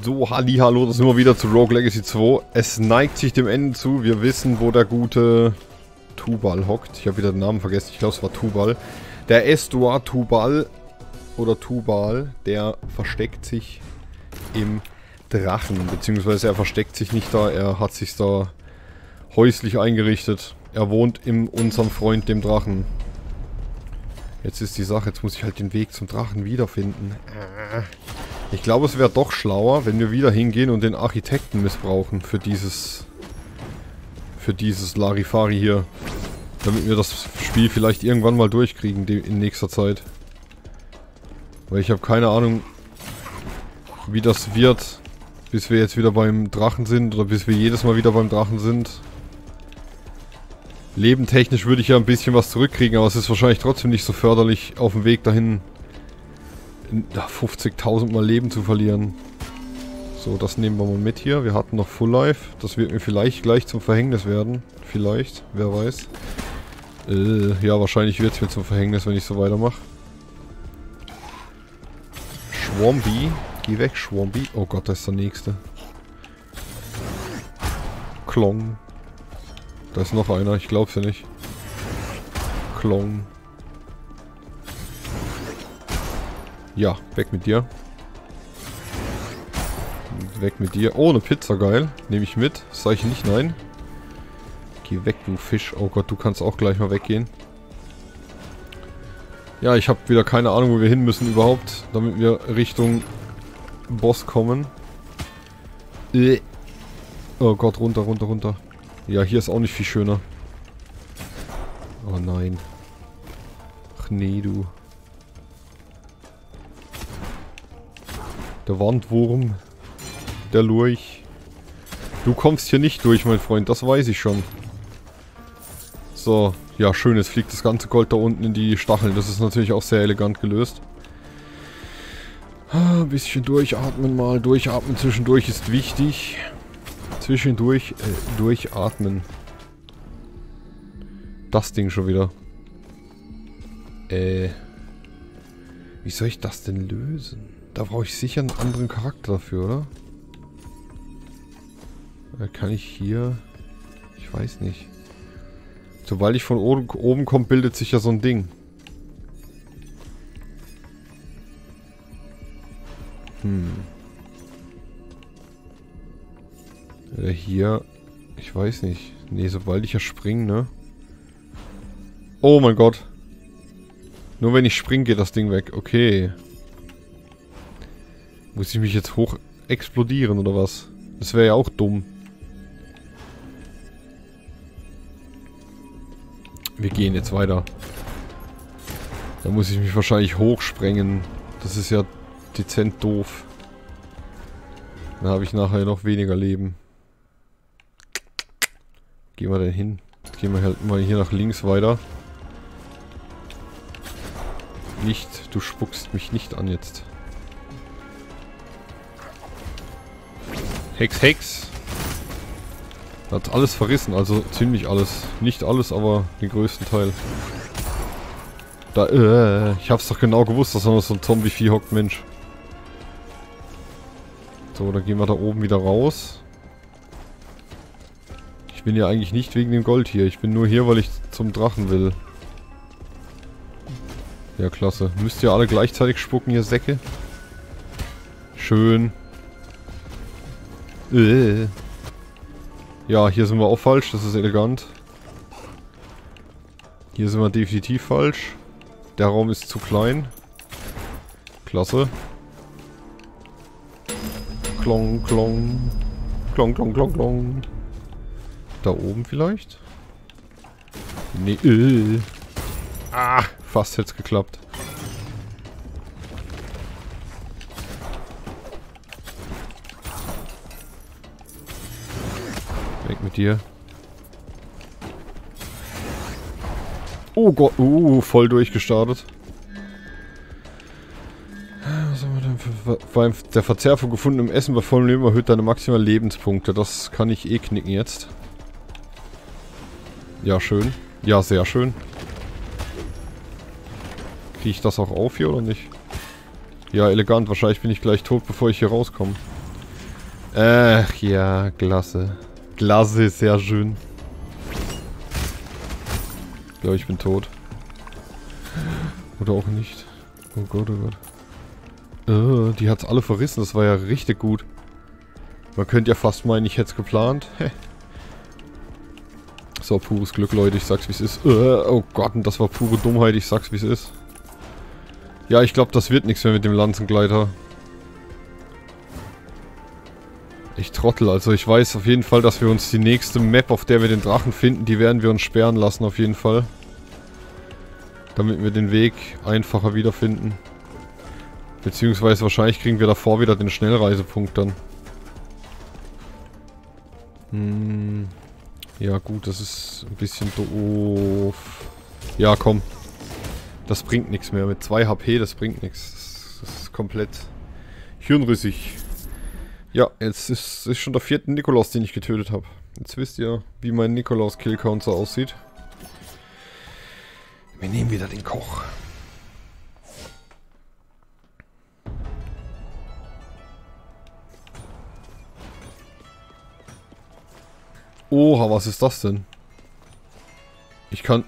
So, hallo, das sind wir wieder zu Rogue Legacy 2. Es neigt sich dem Ende zu. Wir wissen, wo der gute Tubal hockt. Ich habe wieder den Namen vergessen. Ich glaube, es war Tubal. Der Estuar Tubal oder Tubal, der versteckt sich im Drachen. Beziehungsweise er versteckt sich nicht da, er hat sich da häuslich eingerichtet. Er wohnt in unserem Freund, dem Drachen. Jetzt ist die Sache, jetzt muss ich halt den Weg zum Drachen wiederfinden. Ich glaube, es wäre doch schlauer, wenn wir wieder hingehen und den Architekten missbrauchen für dieses... Für dieses Larifari hier. Damit wir das Spiel vielleicht irgendwann mal durchkriegen in nächster Zeit. Weil ich habe keine Ahnung, wie das wird, bis wir jetzt wieder beim Drachen sind oder bis wir jedes Mal wieder beim Drachen sind. Lebentechnisch würde ich ja ein bisschen was zurückkriegen, aber es ist wahrscheinlich trotzdem nicht so förderlich, auf dem Weg dahin 50.000 Mal Leben zu verlieren. So, das nehmen wir mal mit hier. Wir hatten noch Full Life. Das wird mir vielleicht gleich zum Verhängnis werden. Vielleicht, wer weiß. Äh, ja, wahrscheinlich wird es mir zum Verhängnis, wenn ich so weitermache. Schwombi. Geh weg, Schwombi. Oh Gott, das ist der nächste. Klong. Da ist noch einer, ich glaub's ja nicht. Klong. Ja, weg mit dir. Weg mit dir. Oh, eine Pizza, geil. Nehme ich mit. Sag ich nicht nein. Geh weg, du Fisch. Oh Gott, du kannst auch gleich mal weggehen. Ja, ich habe wieder keine Ahnung, wo wir hin müssen überhaupt, damit wir Richtung Boss kommen. Äh. Oh Gott, runter, runter, runter. Ja, hier ist auch nicht viel schöner. Oh nein. Ach nee, du. Der Wandwurm. Der Lurch. Du kommst hier nicht durch, mein Freund. Das weiß ich schon. So. Ja, schön. Jetzt fliegt das ganze Gold da unten in die Stacheln. Das ist natürlich auch sehr elegant gelöst. Ah, ein bisschen durchatmen mal. Durchatmen zwischendurch ist wichtig. Zwischendurch äh, durchatmen. Das Ding schon wieder. Äh. Wie soll ich das denn lösen? Da brauche ich sicher einen anderen Charakter dafür, oder? Da kann ich hier... Ich weiß nicht. Sobald ich von oben, komme, bildet sich ja so ein Ding. Hm. Äh, hier... Ich weiß nicht. Nee, sobald ich ja springe, ne? Oh mein Gott. Nur wenn ich springe, geht das Ding weg. Okay. Muss ich mich jetzt hoch explodieren oder was? Das wäre ja auch dumm. Wir gehen jetzt weiter. Da muss ich mich wahrscheinlich hochsprengen. Das ist ja dezent doof. Dann habe ich nachher noch weniger Leben. Gehen wir denn hin? Gehen wir halt mal hier nach links weiter. Nicht, du spuckst mich nicht an jetzt. Hex, Hex. Hat alles verrissen, also ziemlich alles. Nicht alles, aber den größten Teil. Da, äh, ich hab's doch genau gewusst, dass da noch so ein Zombie-Vieh hockt, Mensch. So, dann gehen wir da oben wieder raus. Ich bin ja eigentlich nicht wegen dem Gold hier. Ich bin nur hier, weil ich zum Drachen will. Ja, klasse. Müsst ihr alle gleichzeitig spucken, ihr Säcke? Schön. Äh. Ja, hier sind wir auch falsch. Das ist elegant. Hier sind wir definitiv falsch. Der Raum ist zu klein. Klasse. Klong, klong. Klong, klong, klong, klong. Da oben vielleicht? Nee, äh. Ah, fast hätte es geklappt. mit dir. Oh Gott, uh, voll durchgestartet. Was haben wir denn für, allem der Verzehr von gefundenem Essen bei vollem Leben erhöht deine maximalen Lebenspunkte. Das kann ich eh knicken jetzt. Ja, schön. Ja, sehr schön. Kriege ich das auch auf hier oder nicht? Ja, elegant. Wahrscheinlich bin ich gleich tot, bevor ich hier rauskomme. Ach ja, klasse. Klasse, sehr schön. Ich glaube, ich bin tot. Oder auch nicht. Oh Gott, oh Gott. Oh, die hat's alle verrissen, das war ja richtig gut. Man könnte ja fast meinen, ich hätte es geplant. so, pures Glück, Leute, ich sag's wie es ist. oh Gott, und das war pure Dummheit, ich sag's wie es ist. Ja, ich glaube, das wird nichts mehr mit dem Lanzengleiter. Ich trottel, also ich weiß auf jeden Fall, dass wir uns die nächste Map, auf der wir den Drachen finden, die werden wir uns sperren lassen auf jeden Fall. Damit wir den Weg einfacher wiederfinden. Beziehungsweise wahrscheinlich kriegen wir davor wieder den Schnellreisepunkt dann. Hm. Ja gut, das ist ein bisschen doof. Ja, komm. Das bringt nichts mehr. Mit 2 HP, das bringt nichts. Das, ist komplett hirnrissig. Ja, jetzt ist, ist schon der vierte Nikolaus, den ich getötet habe. Jetzt wisst ihr, wie mein Nikolaus-Killcount so aussieht. Wir nehmen wieder den Koch. Oha, was ist das denn? Ich kann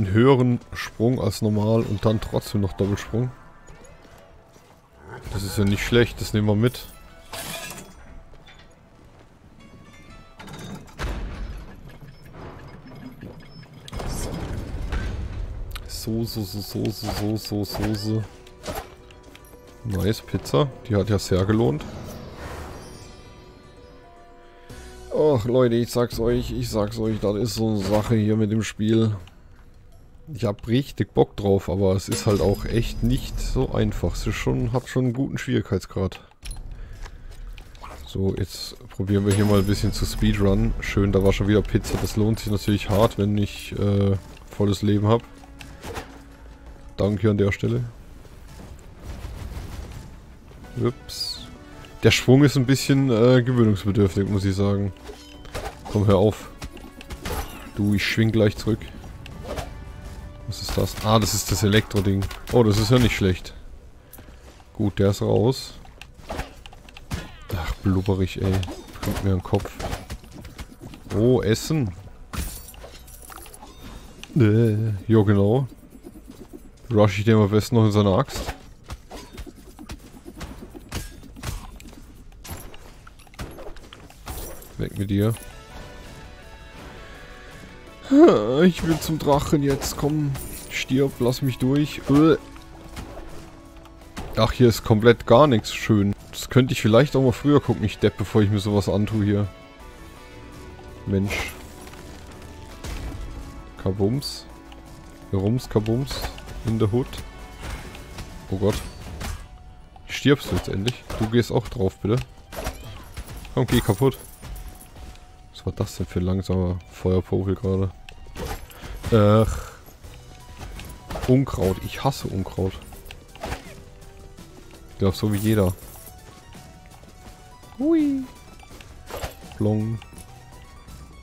einen höheren Sprung als normal und dann trotzdem noch Doppelsprung. Das ist ja nicht schlecht, das nehmen wir mit. So, so, so, so, so, so, so, so. Nice, Pizza. Die hat ja sehr gelohnt. Ach Leute, ich sag's euch, ich sag's euch, das ist so eine Sache hier mit dem Spiel. Ich hab richtig Bock drauf, aber es ist halt auch echt nicht so einfach. Es ist schon, hat schon einen guten Schwierigkeitsgrad. So, jetzt probieren wir hier mal ein bisschen zu Speedrun. Schön, da war schon wieder Pizza. Das lohnt sich natürlich hart, wenn ich äh, volles Leben habe. Danke an der Stelle. Ups. Der Schwung ist ein bisschen äh, gewöhnungsbedürftig, muss ich sagen. Komm, hör auf. Du, ich schwing gleich zurück. Was ist das? Ah, das ist das Elektro-Ding. Oh, das ist ja nicht schlecht. Gut, der ist raus. Ach, blubberig, ey. Bringt mir den Kopf. Oh, Essen. Äh, ja, genau. Rush ich den am besten noch in seine Axt. Weg mit dir. Ich will zum Drachen jetzt. Komm, stirb, lass mich durch. Äh. Ach, hier ist komplett gar nichts schön. Das könnte ich vielleicht auch mal früher gucken, ich depp, bevor ich mir sowas antue hier. Mensch. Kabums. Rums, Kabums. In der Hut. Oh Gott. Stirbst du jetzt endlich? Du gehst auch drauf, bitte. Komm, geh kaputt. Was war das denn für ein langsamer Feuerpofel gerade? Ach. Unkraut. Ich hasse Unkraut. Ich glaube, so wie jeder. Hui. Blong.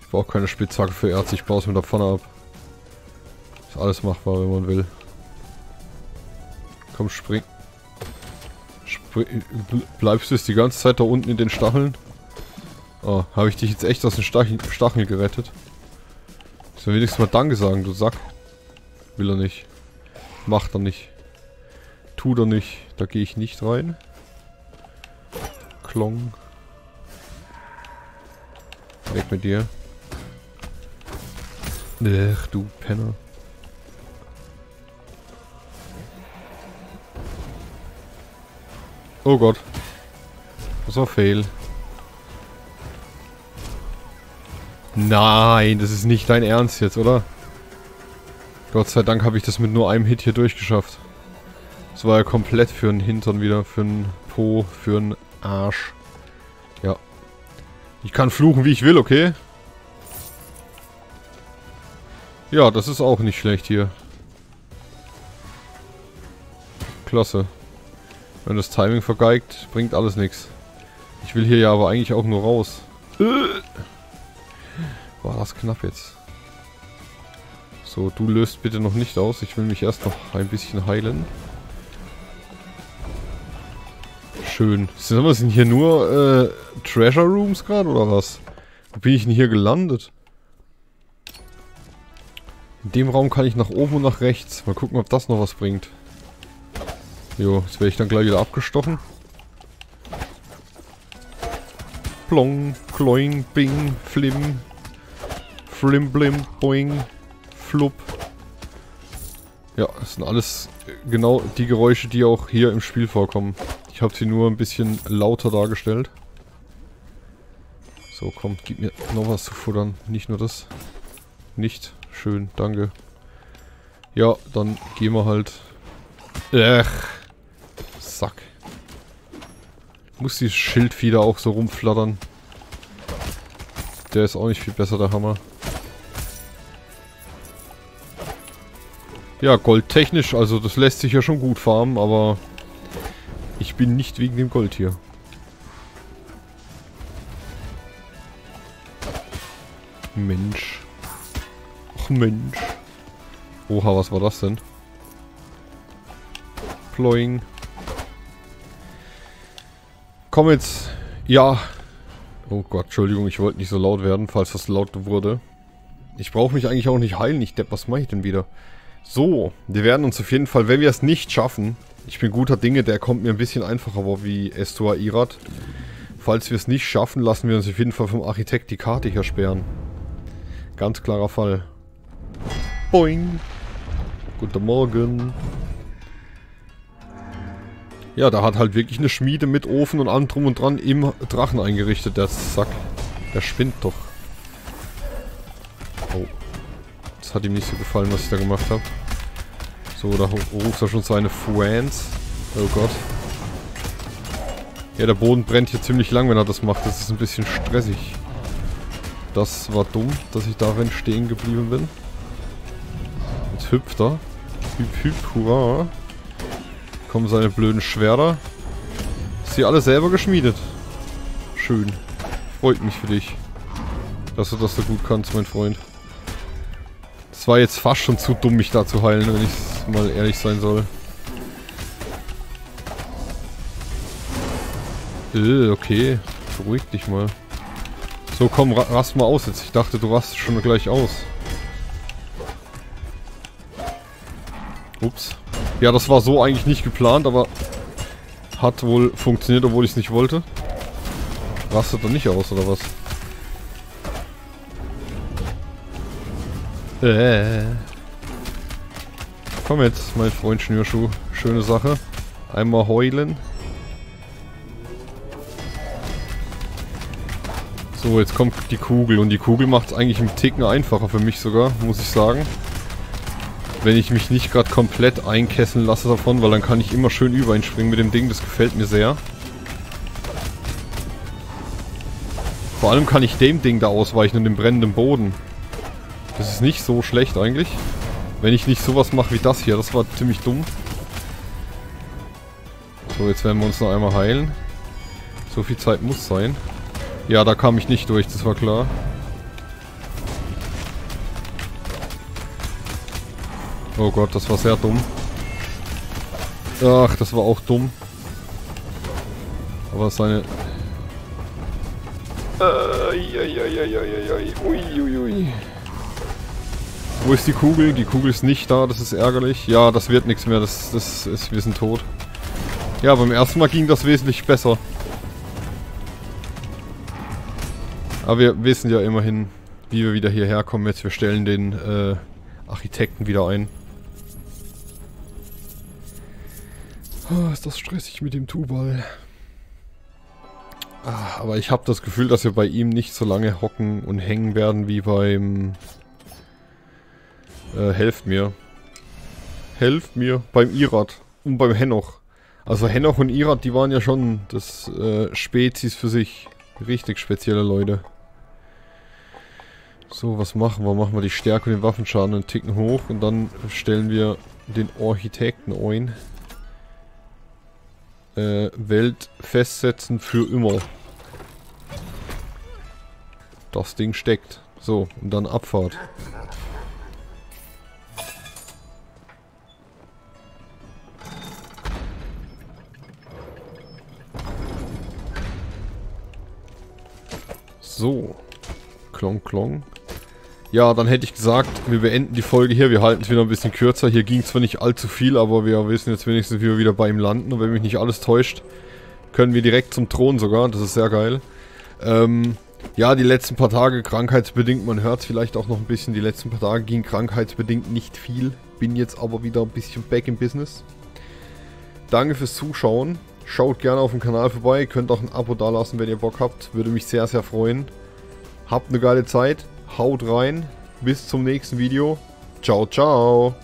Ich brauche keine Spitzhacke für Erz. Ich baue es mit der Pfanne ab. Ist alles machbar, wenn man will. Komm, spring. spring. Bleibst du jetzt die ganze Zeit da unten in den Stacheln? Oh, habe ich dich jetzt echt aus dem Stachel, Stachel gerettet? Soll wenigstens mal Danke sagen, du Sack. Will er nicht. Macht er nicht. Tut er nicht. Da gehe ich nicht rein. Klong. Weg mit dir. Ach, du Penner. Oh Gott. Das war Fail. Nein, das ist nicht dein Ernst jetzt, oder? Gott sei Dank habe ich das mit nur einem Hit hier durchgeschafft. Das war ja komplett für einen Hintern wieder, für einen Po, für einen Arsch. Ja. Ich kann fluchen, wie ich will, okay? Ja, das ist auch nicht schlecht hier. Klasse. Wenn das Timing vergeigt, bringt alles nichts. Ich will hier ja aber eigentlich auch nur raus. Äh. War das knapp jetzt. So, du löst bitte noch nicht aus. Ich will mich erst noch ein bisschen heilen. Schön. Sind, wir, sind hier nur äh, Treasure Rooms gerade oder was? Wo bin ich denn hier gelandet? In dem Raum kann ich nach oben und nach rechts. Mal gucken, ob das noch was bringt. Jo, jetzt werde ich dann gleich wieder abgestochen. Plong, kloing, bing, flim. Flim, blim, boing, flup. Ja, das sind alles genau die Geräusche, die auch hier im Spiel vorkommen. Ich habe sie nur ein bisschen lauter dargestellt. So, komm, gib mir noch was zu futtern. Nicht nur das. Nicht. Schön, danke. Ja, dann gehen wir halt. Ech. Sack. Muss dieses Schildfieder auch so rumflattern. Der ist auch nicht viel besser, der Hammer. Ja, goldtechnisch, also das lässt sich ja schon gut farmen, aber ich bin nicht wegen dem Gold hier. Mensch. Ach Mensch. Oha, was war das denn? Ploing. Komm jetzt. Ja. Oh Gott, Entschuldigung, ich wollte nicht so laut werden, falls das laut wurde. Ich brauche mich eigentlich auch nicht heilen. Ich depp, was mache ich denn wieder? So, wir werden uns auf jeden Fall, wenn wir es nicht schaffen, ich bin guter Dinge, der kommt mir ein bisschen einfacher vor wie Estua Irat. Falls wir es nicht schaffen, lassen wir uns auf jeden Fall vom Architekt die Karte hier sperren. Ganz klarer Fall. Boing. Guten Morgen. Ja, da hat halt wirklich eine Schmiede mit Ofen und allem drum und dran im Drachen eingerichtet, der Sack. Der spinnt doch. Das hat ihm nicht so gefallen, was ich da gemacht habe. So, da ruft er schon seine Friends. Oh Gott. Ja, der Boden brennt hier ziemlich lang, wenn er das macht. Das ist ein bisschen stressig. Das war dumm, dass ich darin stehen geblieben bin. Jetzt hüpft er. Hüp, hüp, hurra. Kommen seine blöden Schwerter. Ist hier alle selber geschmiedet. Schön. Freut mich für dich. Dass du das so gut kannst, mein Freund. War jetzt fast schon zu dumm, mich da zu heilen, wenn ich mal ehrlich sein soll. Äh, okay. Beruhig dich mal. So, komm, rast mal aus jetzt. Ich dachte, du rastest schon gleich aus. Ups. Ja, das war so eigentlich nicht geplant, aber hat wohl funktioniert, obwohl ich es nicht wollte. Rastet er nicht aus, oder was? Äh. Komm jetzt, mein Freund Schnürschuh. Schöne Sache. Einmal heulen. So, jetzt kommt die Kugel. Und die Kugel macht es eigentlich einen Ticken einfacher für mich sogar, muss ich sagen. Wenn ich mich nicht gerade komplett einkesseln lasse davon, weil dann kann ich immer schön über ihn springen mit dem Ding. Das gefällt mir sehr. Vor allem kann ich dem Ding da ausweichen und dem brennenden Boden. Das ist nicht so schlecht eigentlich. Wenn ich nicht sowas mache wie das hier. Das war ziemlich dumm. So, jetzt werden wir uns noch einmal heilen. So viel Zeit muss sein. Ja, da kam ich nicht durch, das war klar. Oh Gott, das war sehr dumm. Ach, das war auch dumm. Aber seine... Uiuiui. Wo ist die Kugel? Die Kugel ist nicht da, das ist ärgerlich. Ja, das wird nichts mehr, das, das ist, wir sind tot. Ja, beim ersten Mal ging das wesentlich besser. Aber wir wissen ja immerhin, wie wir wieder hierher kommen. Jetzt wir stellen den äh, Architekten wieder ein. Oh, ist das stressig mit dem Tubal. Ah, aber ich habe das Gefühl, dass wir bei ihm nicht so lange hocken und hängen werden wie beim äh, helft mir. Helft mir beim Irat und beim Henoch. Also Henoch und Irat, die waren ja schon das äh, Spezies für sich. Richtig spezielle Leute. So, was machen wir? Machen wir die Stärke und den Waffenschaden einen Ticken hoch und dann stellen wir den Architekten ein. Äh, Welt festsetzen für immer. Das Ding steckt. So, und dann Abfahrt. So. Klong, klong. Ja, dann hätte ich gesagt, wir beenden die Folge hier. Wir halten es wieder ein bisschen kürzer. Hier ging zwar nicht allzu viel, aber wir wissen jetzt wenigstens, wie wir wieder bei ihm landen. Und wenn mich nicht alles täuscht, können wir direkt zum Thron sogar. Das ist sehr geil. Ähm, ja, die letzten paar Tage krankheitsbedingt, man hört es vielleicht auch noch ein bisschen, die letzten paar Tage ging krankheitsbedingt nicht viel. Bin jetzt aber wieder ein bisschen back in business. Danke fürs Zuschauen. Schaut gerne auf dem Kanal vorbei. Könnt auch ein Abo dalassen, wenn ihr Bock habt. Würde mich sehr, sehr freuen. Habt eine geile Zeit. Haut rein. Bis zum nächsten Video. Ciao, ciao.